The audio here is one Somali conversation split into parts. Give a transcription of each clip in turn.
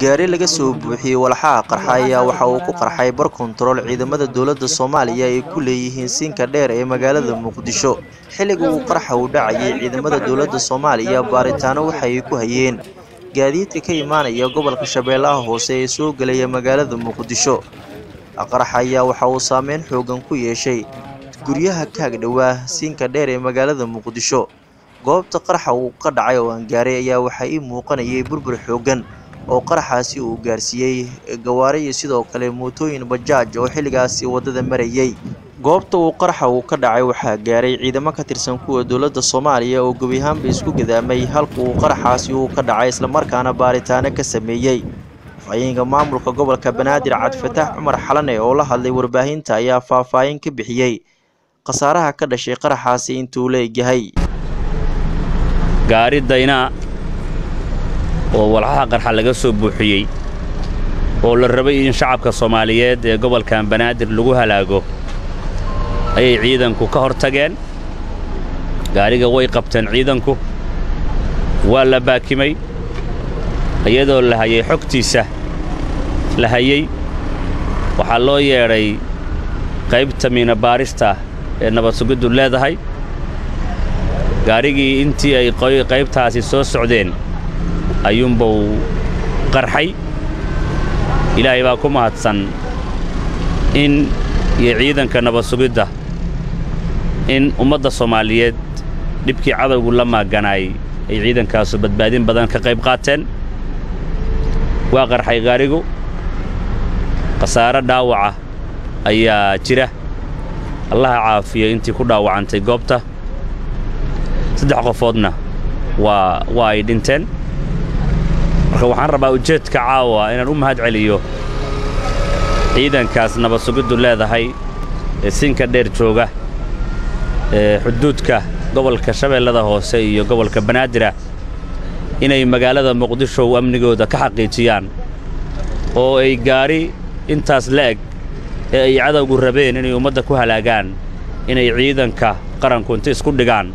gaari laga soo buuxiyey walxaha qarxa ayaa waxa uu ku qarxay bar kontarool ciidamada dowladda soomaaliya ay ku leeyihiin siinka dheer ee magaalada muqdisho. Xilliga uu qarxa uu dhacayay ciidamada dowladda soomaaliya baaritaano waxa ay ku hayeen. Gaadiidka ka imaanaya gobolka shabeellaha hoose ee soo gelaya magaalada muqdisho. Qaraxa ayaa waxa uu saameyn xoogan ku yeeshay guryaha kaag dhowaa siinka dheer ee magaalada muqdisho. Goobta qarxa uu ka dhacay oo aan gaaray ayaa waxaa ii muuqanayay burbur xoogan oo qaraxaasi uu gaarsiiyey. Gawaari iyo sidoo kale mootooyin bajaaj oo xilligaasi waddada marayay. Goobta uu qarxa uu ka dhacay waxaa gaaray ciidamo ka tirsan kuwa dowladda soomaaliya oo gebi ahaanba isku gadaamay halka uu qaraxaasi uu ka dhacay islamarkaana baaritaano ka sameeyey afhayeenka maamulka gobolka banaadir cabdifataax cumar xalane oo la hadlay warbaahinta ayaa faahfaahin ka bixiyey khasaaraha ka dhashay qaraxaasi intuu leegyahay oo walxaha qarxa laga soo buuxiyey oo la rabay in shacabka soomaaliyeed ee gobolkan banaadir lagu halaago ayay ciidanku ka hor tageen gaariga way qabteen ciidanku. Waa la baakimay iyadoo la hayay xogtiisa la hayey waxaa loo yeedhay qaybta miinabaarista ee nabad sugiddu leedahay. Gaarigii intii ay qaybtaasi soo socdeen ayuunbuu qarxay ilaahay baa ku mahadsan in iyo ciidanka nabad sugidda in ummadda soomaaliyeed dhibkii cadowgu la maaganaay ay ciidankaasu badbaadin badan ka qayb qaateen. Waa qarxay gaarigu. Khasaare dhaawaca ayaa jira. Allaha caafiyo intii ku dhaawacantay goobta. Saddex qofoodna waa waa ay dhinteen marka waxaan rabaa ujeedka caawa inaan u mahad celiyo ciidankaas nabad sugiddu leedahay ee siinka dheer jooga ee xuduudka gobolka shabeellada hoose iyo gobolka banaadirah inay magaalada muqdisho amnigooda ka xaqiijiyaan oo ay gaari intaas la-eg ee ay cadowgu rabeen inay ummadda ku halaagaan inay ciidanka qaranku inta isku dhigaan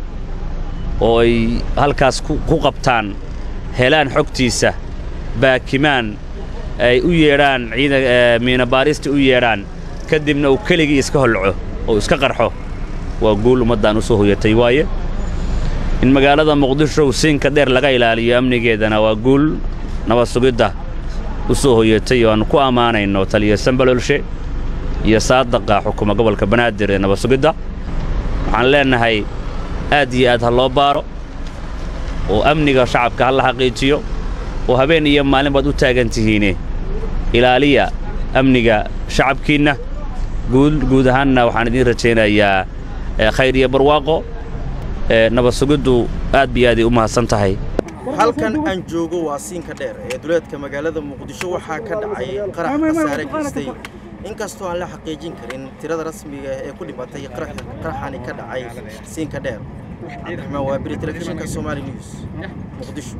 oo ay halkaas ku qabtaan helaan xogtiisa baakimaan ay u yeedhaan miinabaarista u yeedhaan ka dibna uu keligii iska holco oo iska qarxo. Waa guul ummaddaan u soo hoyatay waaye in magaalada muqdisho siinka dheer laga ilaaliyo amnigeedana waa guul nabad sugidda u soo hoyatay oo aannu ku ammaanayno taliya sambalolshe iyo saadaqa xukuma gobolka banaadir ee nabad sugidda. Waxaan leennahay aad iyo aad ha loo baaro oo amniga shacabka ha la xaqiijiyo oo habeen iyo maalin baad u taagan tihiine. Ilaaliya amniga shacabkiinna. Guud ahaanna waxaan idiin rajaynayaa khayr iyo barwaaqo. Nabad sugiddu aad bay aaday u mahadsan tahay. Halkan aan joogo waa siinka dheer ee duleedka magaalada muqdisho. Waxaa ka dhacay qarax khasaare geystay. inkastoo aan la xaqiijin karin tirada rasmiga ee ku dhimatay qaraxani ka dhacay siinka dheer. Cabdiraxmaan waabiri telefishinka somaali news muqdisho